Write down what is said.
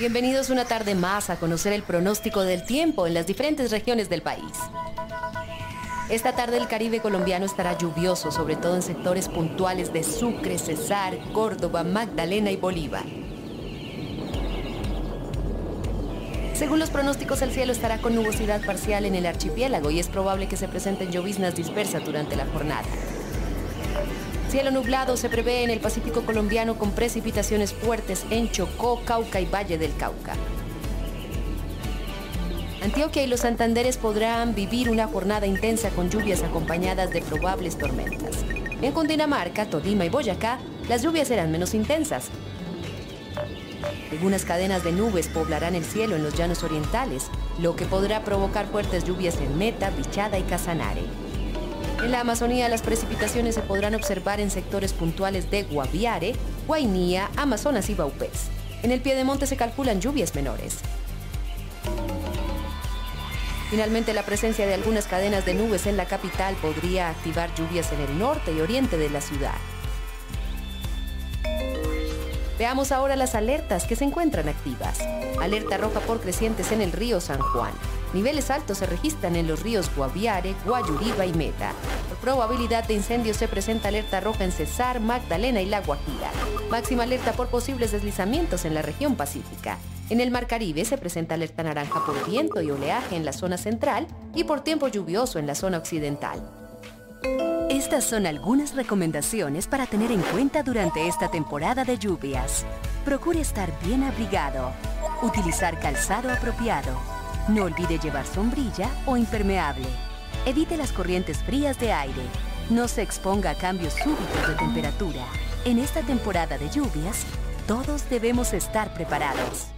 Bienvenidos una tarde más a conocer el pronóstico del tiempo en las diferentes regiones del país. Esta tarde el Caribe colombiano estará lluvioso, sobre todo en sectores puntuales de Sucre, Cesar, Córdoba, Magdalena y Bolívar. Según los pronósticos, el cielo estará con nubosidad parcial en el archipiélago y es probable que se presenten lloviznas dispersas durante la jornada. Cielo nublado se prevé en el Pacífico colombiano con precipitaciones fuertes en Chocó, Cauca y Valle del Cauca. Antioquia y los Santanderes podrán vivir una jornada intensa con lluvias acompañadas de probables tormentas. En Cundinamarca, Tolima y Boyacá, las lluvias serán menos intensas, algunas cadenas de nubes poblarán el cielo en los llanos orientales, lo que podrá provocar fuertes lluvias en Meta, Bichada y Casanare. En la Amazonía las precipitaciones se podrán observar en sectores puntuales de Guaviare, Guainía, Amazonas y Baupés. En el Piedemonte se calculan lluvias menores. Finalmente, la presencia de algunas cadenas de nubes en la capital podría activar lluvias en el norte y oriente de la ciudad. Veamos ahora las alertas que se encuentran activas. Alerta roja por crecientes en el río San Juan. Niveles altos se registran en los ríos Guaviare, Guayuriba y Meta. Por probabilidad de incendio se presenta alerta roja en Cesar, Magdalena y La Guajira. Máxima alerta por posibles deslizamientos en la región pacífica. En el Mar Caribe se presenta alerta naranja por viento y oleaje en la zona central y por tiempo lluvioso en la zona occidental. Estas son algunas recomendaciones para tener en cuenta durante esta temporada de lluvias. Procure estar bien abrigado. Utilizar calzado apropiado. No olvide llevar sombrilla o impermeable. Evite las corrientes frías de aire. No se exponga a cambios súbitos de temperatura. En esta temporada de lluvias, todos debemos estar preparados.